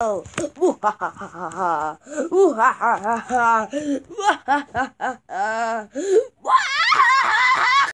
哦呜哈哈哈哈哈呜哈哈哈哈呜哈哈哈哈